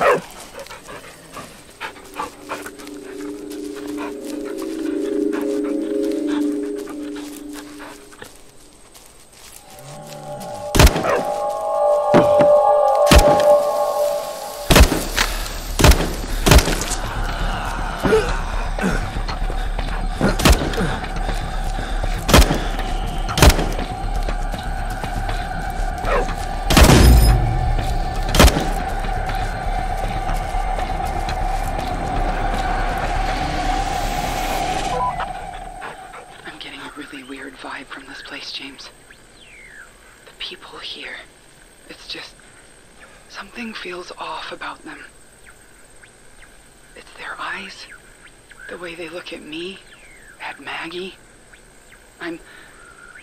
Help!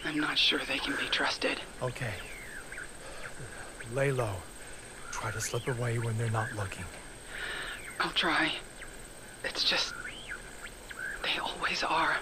I'm. Not sure they can be trusted. Okay. Lay low. Try to slip away when they're not looking. I'll try. It's just. They always are.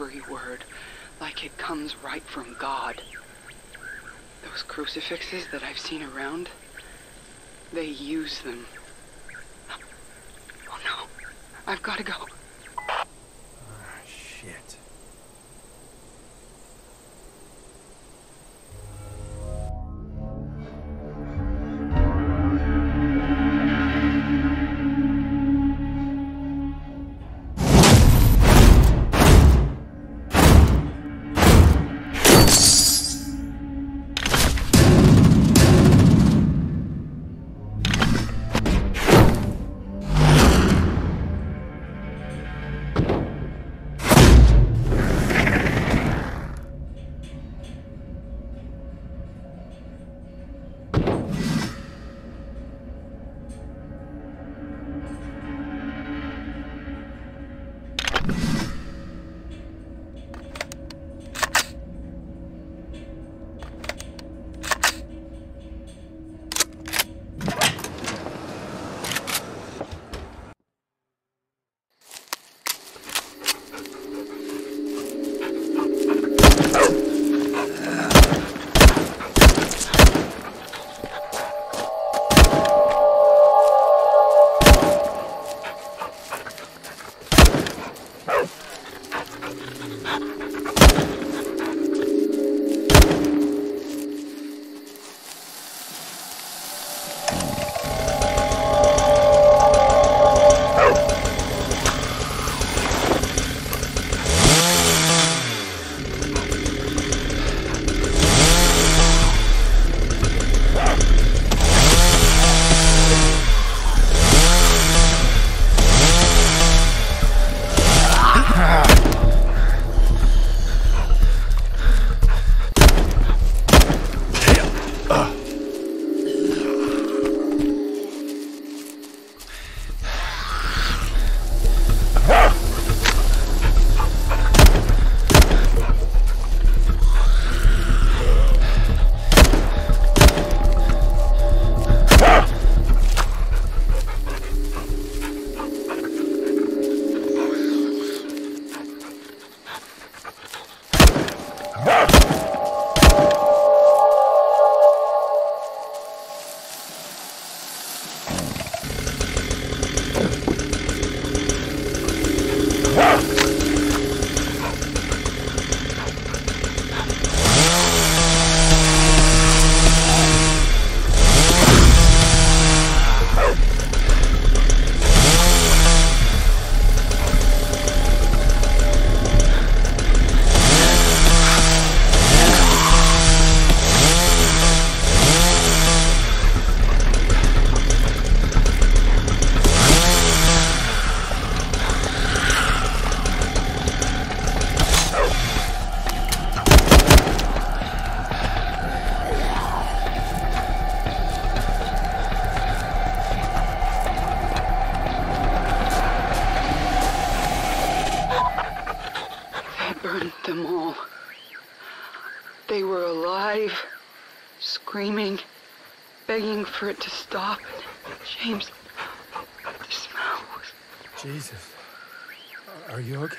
Every word like it comes right from God. Those crucifixes that I've seen around, they use them. Oh no, I've got to go.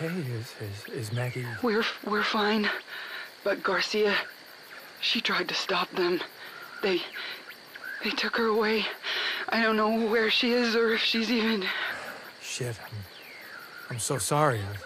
Okay? Is, is, is Maggie. We're, we're fine. But Garcia, she tried to stop them. They. They took her away. I don't know where she is or if she's even. Shit. I'm, I'm so sorry. Maggie,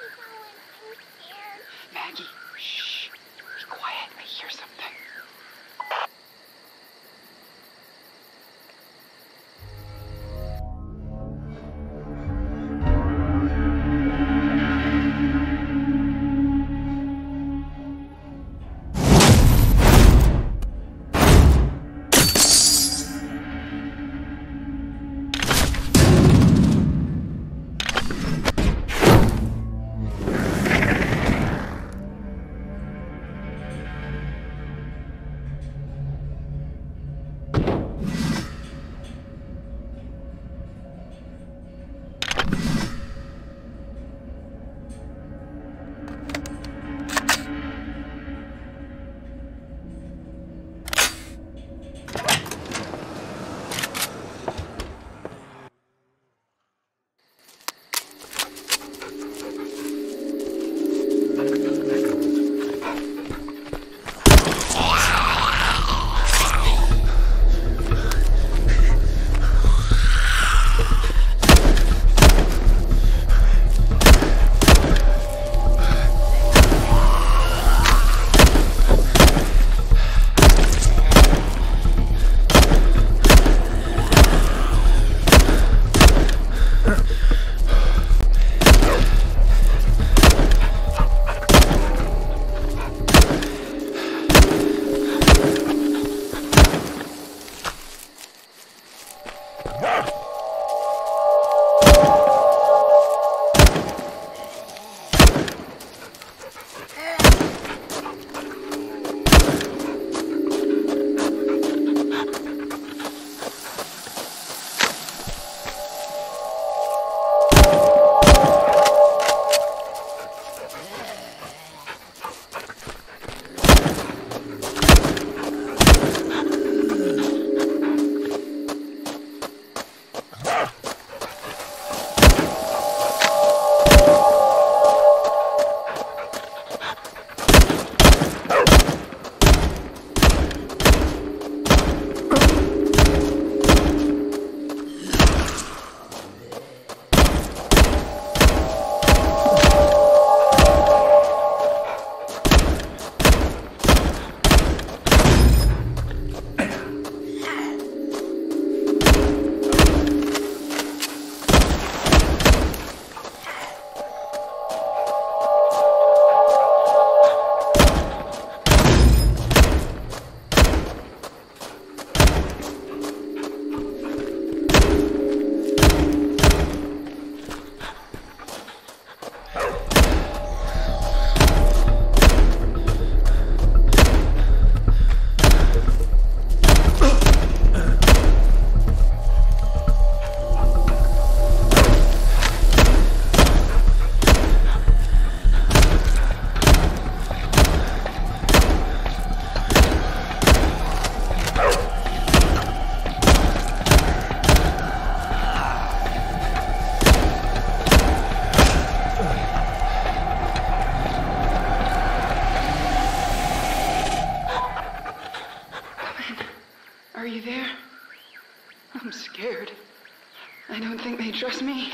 trust me.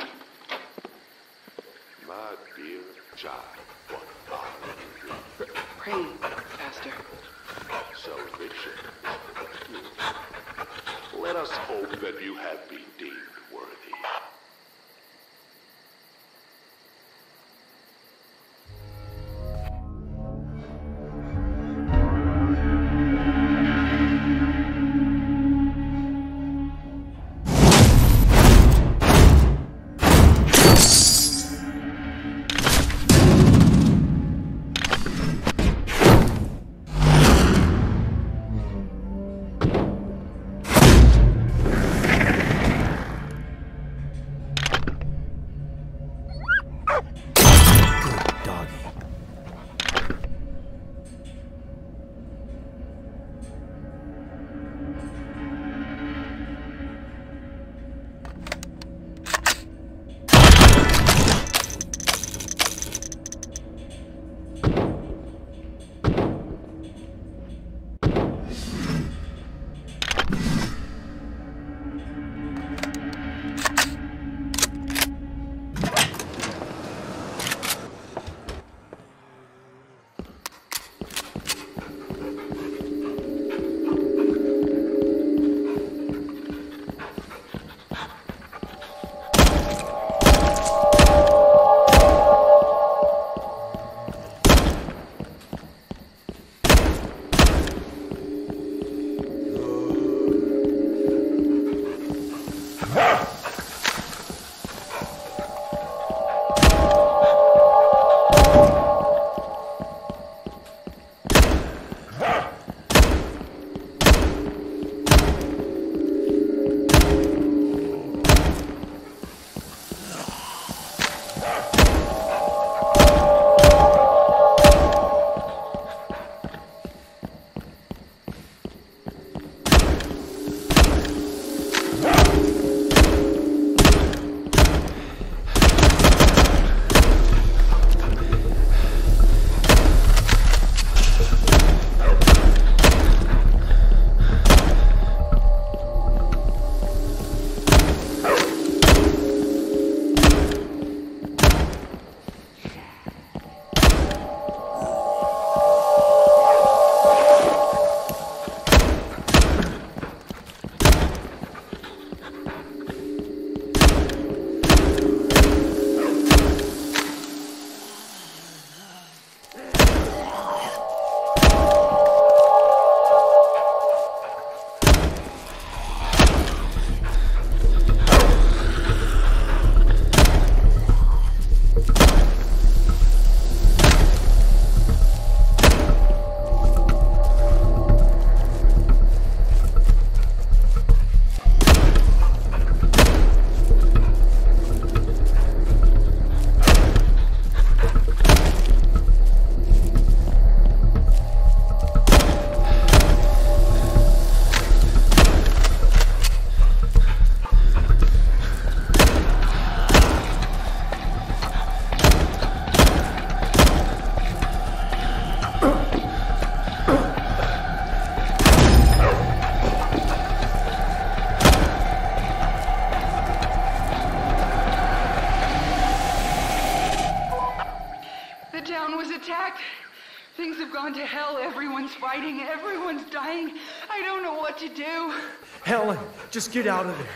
Get out of there.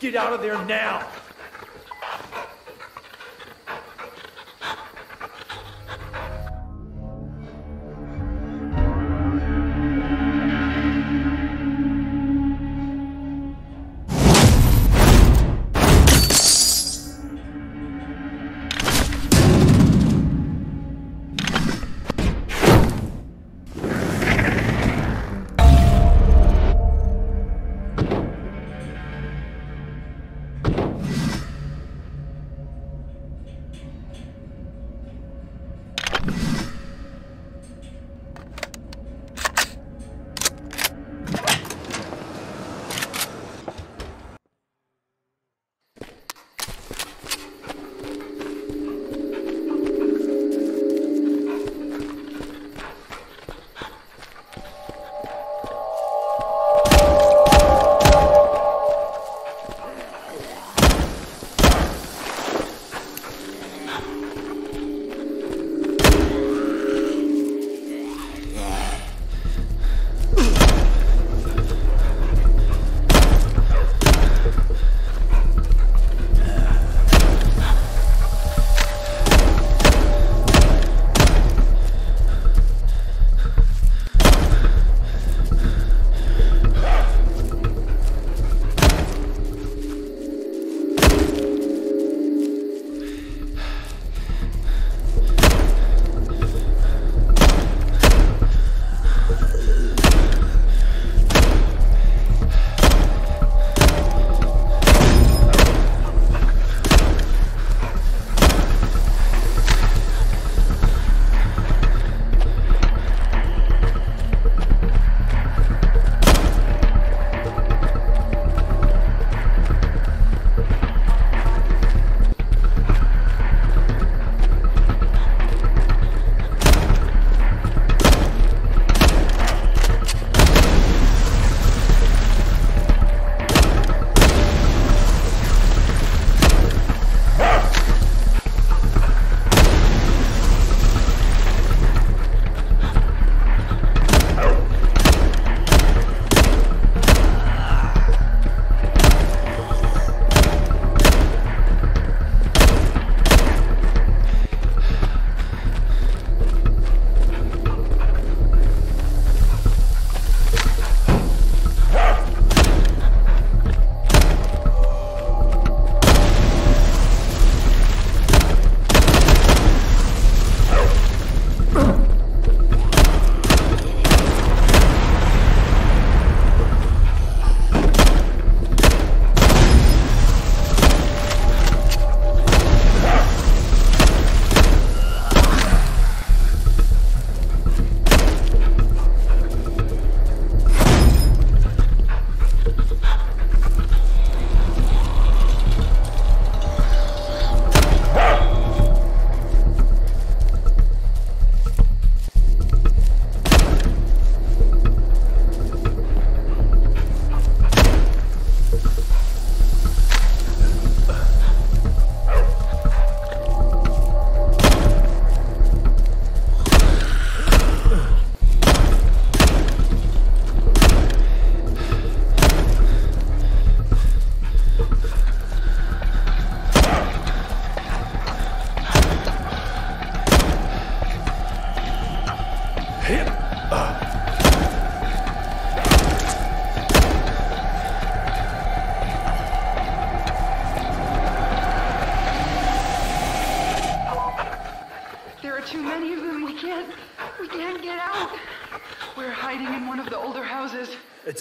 Get out of there now.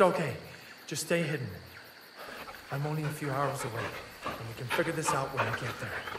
It's okay. Just stay hidden. I'm only a few hours away, and we can figure this out when I get there.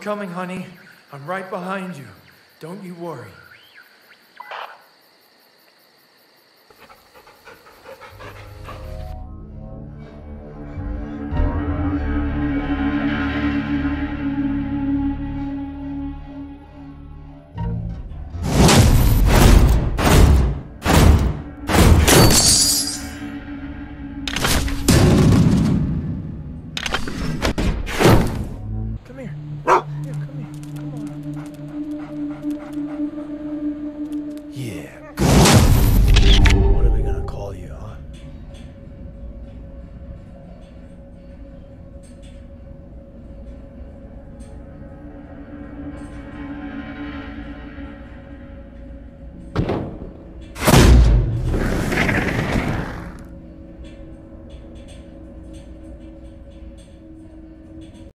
Coming. Honey. I'm right behind you. Don't you worry.